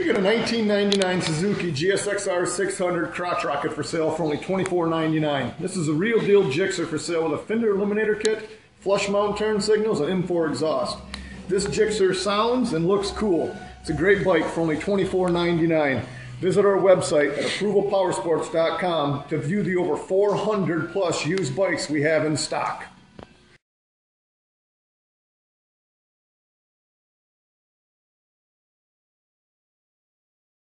We got a 1999 Suzuki GSXR 600 crotch rocket for sale for only $24.99. This is a real deal Gixxer for sale with a fender eliminator kit, flush mount turn signals, and M4 exhaust. This Gixxer sounds and looks cool. It's a great bike for only $24.99. Visit our website at approvalpowersports.com to view the over 400 plus used bikes we have in stock.